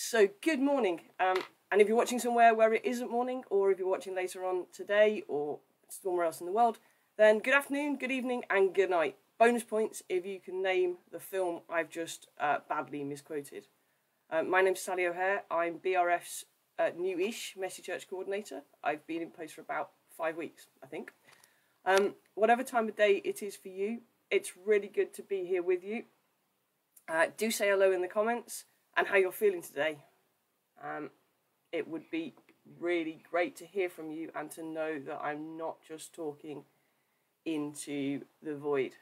So, good morning. Um, and if you're watching somewhere where it isn't morning, or if you're watching later on today or somewhere else in the world, then good afternoon, good evening, and good night. Bonus points if you can name the film I've just uh, badly misquoted. Uh, my name's Sally O'Hare. I'm BRF's uh, new-ish Messy Church coordinator. I've been in post for about five weeks, I think. Um, whatever time of day it is for you, it's really good to be here with you. Uh, do say hello in the comments and how you're feeling today. Um, it would be really great to hear from you and to know that I'm not just talking into the void.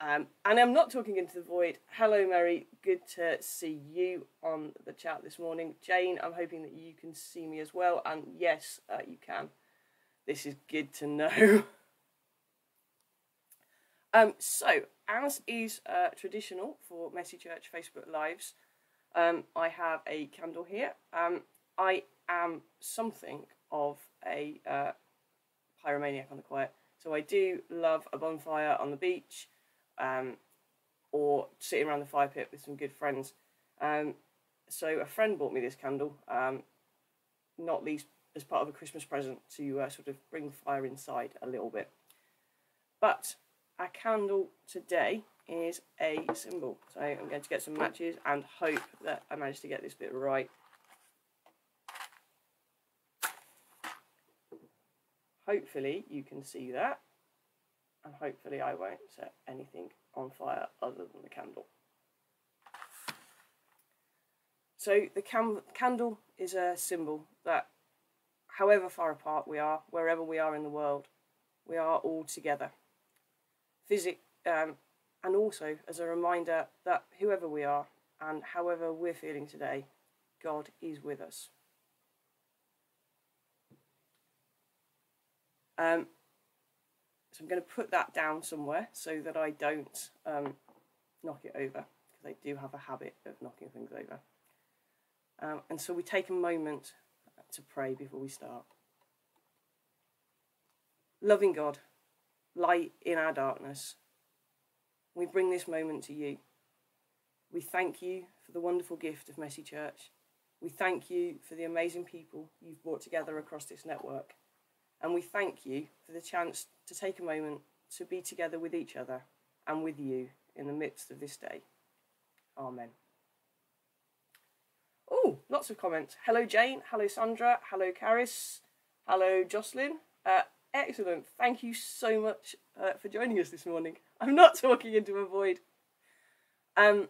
Um, and I'm not talking into the void. Hello, Mary. Good to see you on the chat this morning. Jane, I'm hoping that you can see me as well. And yes, uh, you can. This is good to know. um, so, as is uh, traditional for Messy Church Facebook Lives, um, I have a candle here. Um, I am something of a uh, pyromaniac on the quiet. So I do love a bonfire on the beach um, or sitting around the fire pit with some good friends. Um, so a friend bought me this candle, um, not least as part of a Christmas present to uh, sort of bring fire inside a little bit. But our candle today is a symbol. So I'm going to get some matches and hope that I manage to get this bit right. Hopefully you can see that and hopefully I won't set anything on fire other than the candle. So the candle is a symbol that however far apart we are, wherever we are in the world, we are all together. Physic um, and also as a reminder that whoever we are and however we're feeling today, God is with us. Um, so I'm going to put that down somewhere so that I don't um, knock it over because I do have a habit of knocking things over. Um, and so we take a moment to pray before we start. Loving God, light in our darkness, we bring this moment to you. We thank you for the wonderful gift of Messy Church. We thank you for the amazing people you've brought together across this network. And we thank you for the chance to take a moment to be together with each other and with you in the midst of this day. Amen. Oh, lots of comments. Hello, Jane. Hello, Sandra. Hello, Caris. Hello, Jocelyn. Uh, excellent. Thank you so much uh, for joining us this morning. I'm not talking into a void. Um,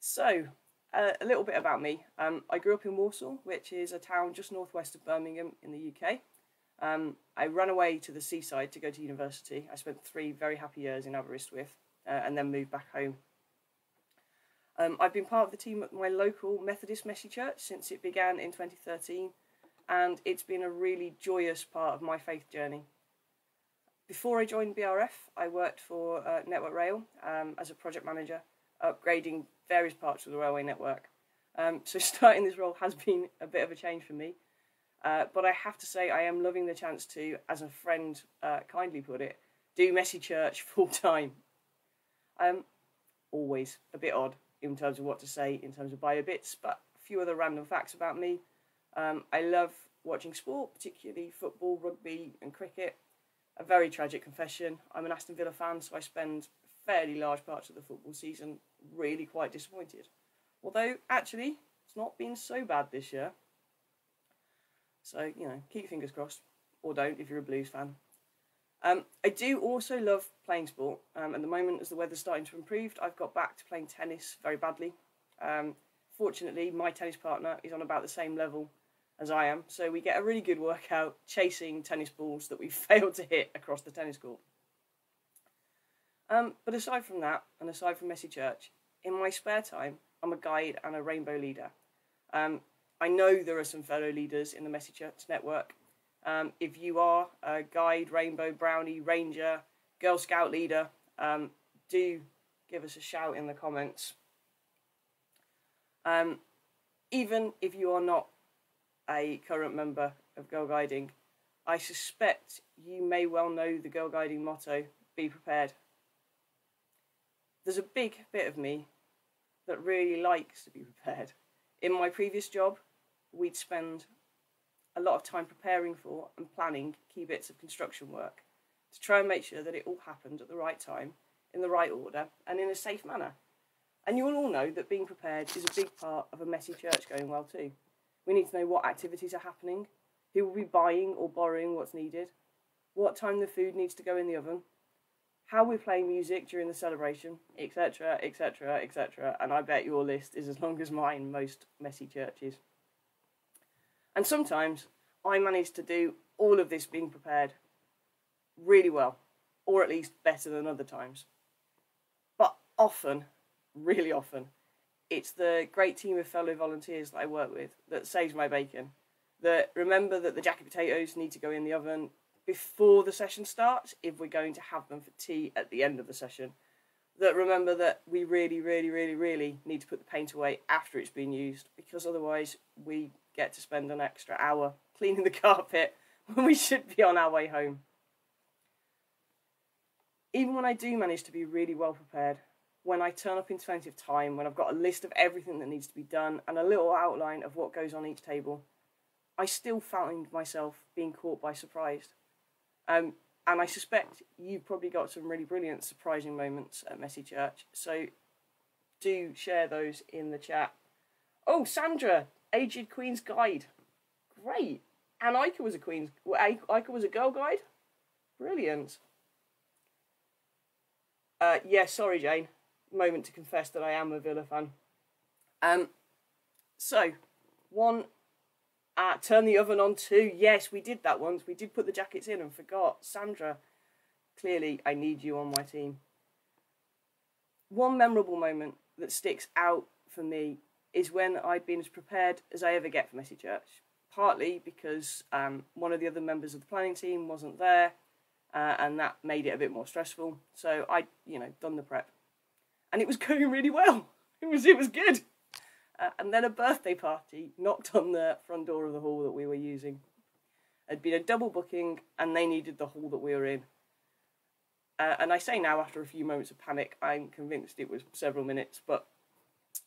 so, uh, a little bit about me. Um, I grew up in Walsall, which is a town just northwest of Birmingham in the UK. Um, I ran away to the seaside to go to university. I spent three very happy years in Aberystwyth uh, and then moved back home. Um, I've been part of the team at my local Methodist Messy Church since it began in 2013, and it's been a really joyous part of my faith journey. Before I joined BRF, I worked for uh, Network Rail um, as a project manager, upgrading various parts of the railway network. Um, so starting this role has been a bit of a change for me, uh, but I have to say, I am loving the chance to, as a friend uh, kindly put it, do Messy Church full time. Um, always a bit odd in terms of what to say, in terms of bio bits, but a few other random facts about me. Um, I love watching sport, particularly football, rugby, and cricket. A very tragic confession. I'm an Aston Villa fan, so I spend fairly large parts of the football season really quite disappointed. Although, actually, it's not been so bad this year. So, you know, keep your fingers crossed, or don't if you're a Blues fan. Um, I do also love playing sport. Um, at the moment, as the weather's starting to improve, I've got back to playing tennis very badly. Um, fortunately, my tennis partner is on about the same level as I am, so we get a really good workout chasing tennis balls that we failed to hit across the tennis court. Um, but aside from that, and aside from Messy Church, in my spare time, I'm a guide and a rainbow leader. Um, I know there are some fellow leaders in the Messy Church network. Um, if you are a guide, rainbow, brownie, ranger, Girl Scout leader, um, do give us a shout in the comments. Um, even if you are not a current member of Girl Guiding, I suspect you may well know the Girl Guiding motto be prepared. There's a big bit of me that really likes to be prepared. In my previous job, we'd spend a lot of time preparing for and planning key bits of construction work to try and make sure that it all happened at the right time, in the right order, and in a safe manner. And you will all know that being prepared is a big part of a messy church going well too. We need to know what activities are happening, who will be buying or borrowing what's needed, what time the food needs to go in the oven, how we play music during the celebration, etc., etc., etc. And I bet your list is as long as mine, most messy churches. And sometimes I manage to do all of this being prepared really well, or at least better than other times. But often, really often, it's the great team of fellow volunteers that I work with that saves my bacon. That remember that the jacket potatoes need to go in the oven before the session starts if we're going to have them for tea at the end of the session. That remember that we really, really, really, really need to put the paint away after it's been used because otherwise we get to spend an extra hour cleaning the carpet when we should be on our way home. Even when I do manage to be really well prepared, when I turn up in plenty of time, when I've got a list of everything that needs to be done and a little outline of what goes on each table, I still find myself being caught by surprise. Um, and I suspect you've probably got some really brilliant, surprising moments at Messy Church. So do share those in the chat. Oh, Sandra, Aged Queen's Guide. Great. And Ica was a Queen's. Ica was a girl guide. Brilliant. Uh, yeah, sorry, Jane. Moment to confess that I am a Villa fan. Um, so, one uh, turn the oven on too. Yes, we did that once. We did put the jackets in and forgot. Sandra, clearly I need you on my team. One memorable moment that sticks out for me is when I'd been as prepared as I ever get for Messy Church. Partly because um, one of the other members of the planning team wasn't there, uh, and that made it a bit more stressful. So I, you know, done the prep, and it was going really well. It was it was good. Uh, and then a birthday party knocked on the front door of the hall that we were using. It had been a double booking, and they needed the hall that we were in. Uh, and I say now, after a few moments of panic, I'm convinced it was several minutes, but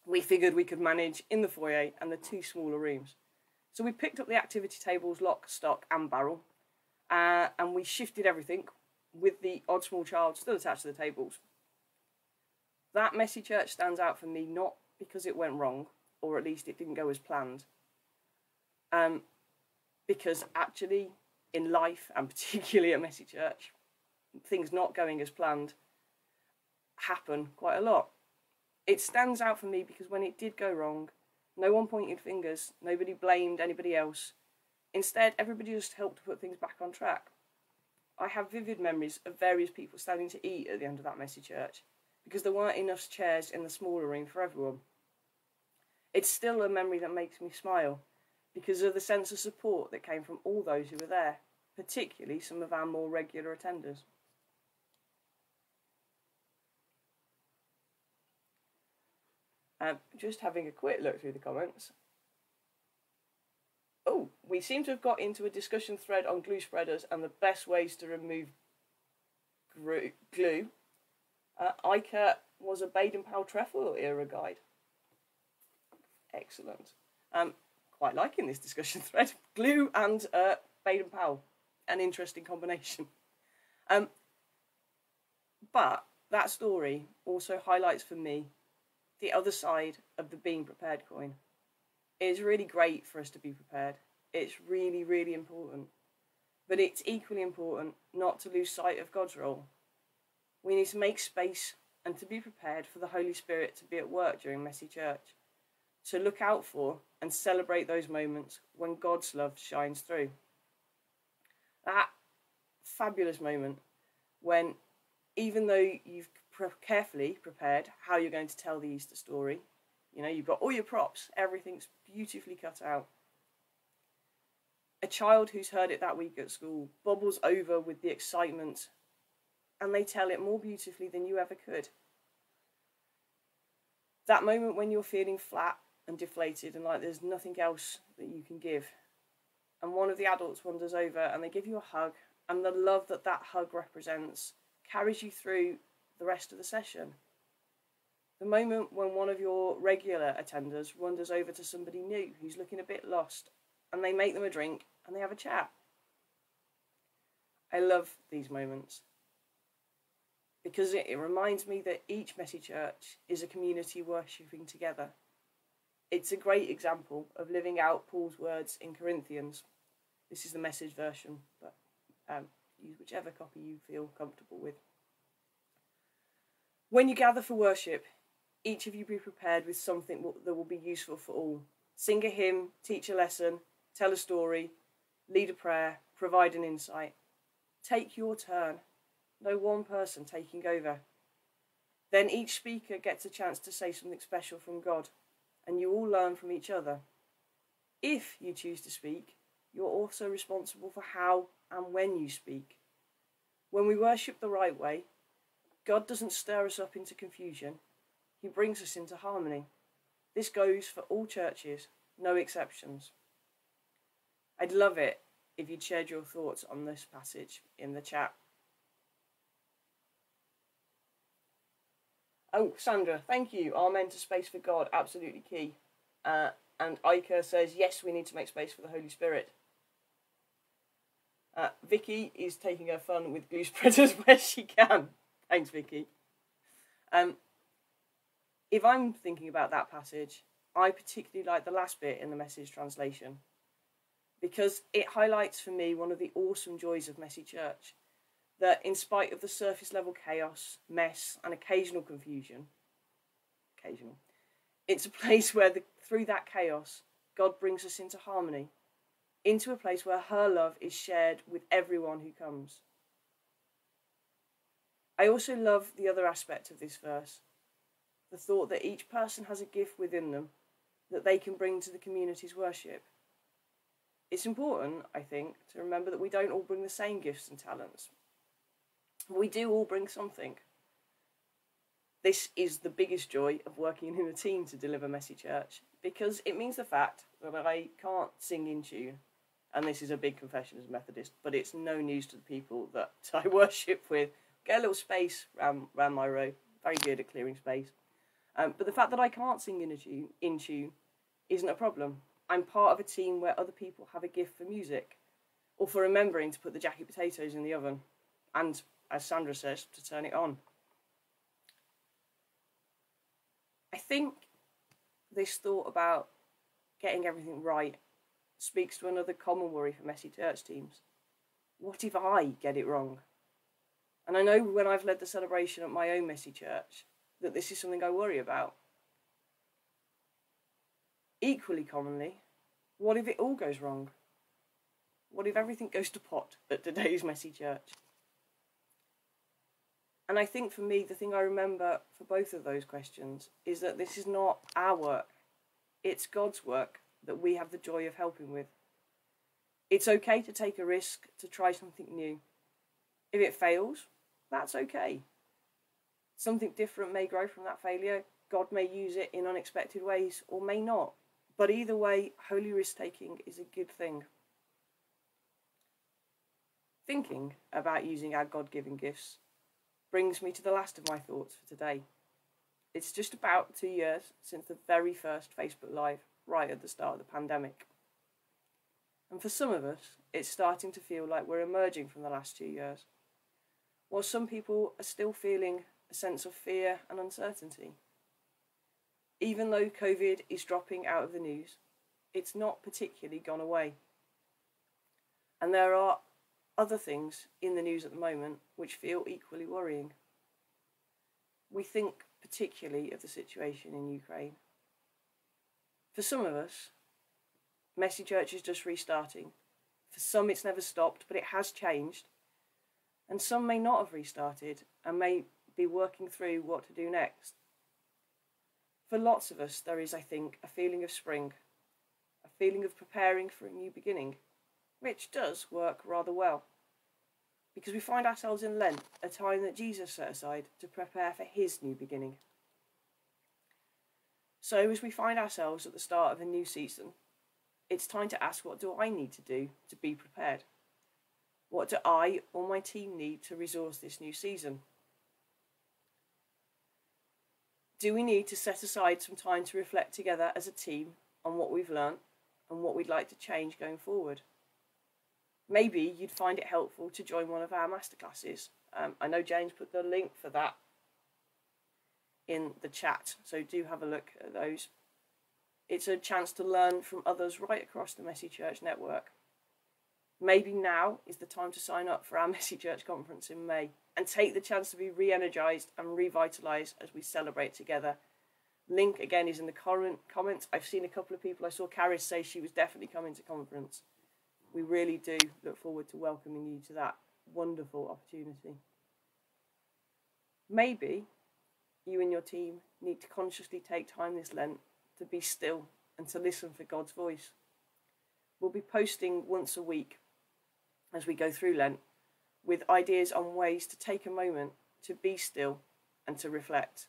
we figured we could manage in the foyer and the two smaller rooms. So we picked up the activity tables, lock, stock, and barrel, uh, and we shifted everything with the odd small child still attached to the tables. That messy church stands out for me not because it went wrong, or at least it didn't go as planned. Um, because actually, in life, and particularly at Messy Church, things not going as planned happen quite a lot. It stands out for me because when it did go wrong, no one pointed fingers, nobody blamed anybody else. Instead, everybody just helped to put things back on track. I have vivid memories of various people standing to eat at the end of that messy church because there weren't enough chairs in the smaller room for everyone it's still a memory that makes me smile because of the sense of support that came from all those who were there, particularly some of our more regular attenders. Um, just having a quick look through the comments. Oh, we seem to have got into a discussion thread on glue spreaders and the best ways to remove glue. Uh, was a Baden-Powell Trefoil era guide. Excellent. Um, quite liking this discussion thread. Glue and uh, Baden Powell. An interesting combination. Um, but that story also highlights for me the other side of the being prepared coin. It's really great for us to be prepared. It's really, really important. But it's equally important not to lose sight of God's role. We need to make space and to be prepared for the Holy Spirit to be at work during messy church to look out for and celebrate those moments when God's love shines through. That fabulous moment when, even though you've pre- carefully prepared how you're going to tell the Easter story, you know, you've got all your props, everything's beautifully cut out. A child who's heard it that week at school bubbles over with the excitement and they tell it more beautifully than you ever could. That moment when you're feeling flat and deflated and like there's nothing else that you can give. And one of the adults wanders over and they give you a hug, and the love that that hug represents carries you through the rest of the session. The moment when one of your regular attenders wanders over to somebody new who's looking a bit lost and they make them a drink and they have a chat. I love these moments because it, it reminds me that each Messy Church is a community worshipping together. It's a great example of living out Paul's words in Corinthians. This is the message version, but um, use whichever copy you feel comfortable with. When you gather for worship, each of you be prepared with something that will be useful for all. Sing a hymn, teach a lesson, tell a story, lead a prayer, provide an insight. Take your turn. No one person taking over. Then each speaker gets a chance to say something special from God, and you all learn from each other. If you choose to speak, you're also responsible for how and when you speak. When we worship the right way, God doesn't stir us up into confusion, He brings us into harmony. This goes for all churches, no exceptions. I'd love it if you'd shared your thoughts on this passage in the chat. Oh, Sandra, thank you. Amen to space for God, absolutely key. Uh, and Iker says, yes, we need to make space for the Holy Spirit. Uh, Vicky is taking her fun with glue spreaders where she can. Thanks, Vicky. Um, if I'm thinking about that passage, I particularly like the last bit in the message translation because it highlights for me one of the awesome joys of Messy Church that, in spite of the surface level chaos, mess, and occasional confusion, occasional, it's a place where the, through that chaos, God brings us into harmony, into a place where her love is shared with everyone who comes. I also love the other aspect of this verse the thought that each person has a gift within them that they can bring to the community's worship. It's important, I think, to remember that we don't all bring the same gifts and talents. We do all bring something. This is the biggest joy of working in a team to deliver Messy Church because it means the fact that I can't sing in tune. And this is a big confession as a Methodist, but it's no news to the people that I worship with. Get a little space around, my row. Very good at clearing space. Um, but the fact that I can't sing in, tune, in tune isn't a problem. I'm part of a team where other people have a gift for music or for remembering to put the jacket potatoes in the oven and, as Sandra says, to turn it on. I think this thought about getting everything right speaks to another common worry for messy church teams. What if I get it wrong? And I know when I've led the celebration at my own messy church that this is something I worry about. Equally commonly, what if it all goes wrong? What if everything goes to pot at today's messy church? And I think for me, the thing I remember for both of those questions is that this is not our work, it's God's work that we have the joy of helping with. It's okay to take a risk, to try something new. If it fails, that's okay. Something different may grow from that failure. God may use it in unexpected ways or may not. But either way, holy risk taking is a good thing. Thinking about using our God given gifts brings me to the last of my thoughts for today. It's just about two years since the very first Facebook Live, right at the start of the pandemic. And for some of us, it's starting to feel like we're emerging from the last two years, while some people are still feeling a sense of fear and uncertainty. Even though COVID is dropping out of the news, it's not particularly gone away. And there are other things in the news at the moment which feel equally worrying. We think particularly of the situation in Ukraine. For some of us, Messy Church is just restarting. For some, it's never stopped, but it has changed. And some may not have restarted and may be working through what to do next. For lots of us, there is, I think, a feeling of spring, a feeling of preparing for a new beginning, which does work rather well. Because we find ourselves in Lent, a time that Jesus set aside to prepare for his new beginning. So, as we find ourselves at the start of a new season, it's time to ask what do I need to do to be prepared? What do I or my team need to resource this new season? do we need to set aside some time to reflect together as a team on what we've learnt and what we'd like to change going forward? Maybe you'd find it helpful to join one of our masterclasses. Um, I know James put the link for that in the chat, so do have a look at those. It's a chance to learn from others right across the Messy Church network. Maybe now is the time to sign up for our Messy Church conference in May and take the chance to be re energized and revitalized as we celebrate together. Link again is in the current comments. I've seen a couple of people. I saw Caris say she was definitely coming to conference. We really do look forward to welcoming you to that wonderful opportunity. Maybe you and your team need to consciously take time this Lent to be still and to listen for God's voice. We'll be posting once a week as we go through Lent with ideas on ways to take a moment to be still and to reflect.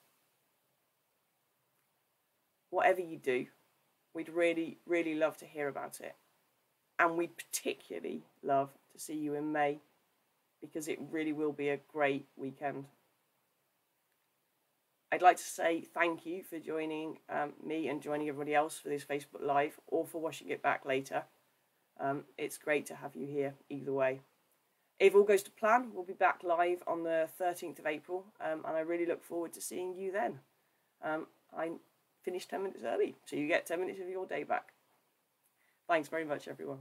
Whatever you do, we'd really, really love to hear about it. And we'd particularly love to see you in May because it really will be a great weekend. I'd like to say thank you for joining um, me and joining everybody else for this Facebook Live or for watching it back later. Um, it's great to have you here either way. If all goes to plan, we'll be back live on the 13th of April, um, and I really look forward to seeing you then. Um, I finished 10 minutes early, so you get 10 minutes of your day back. Thanks very much, everyone.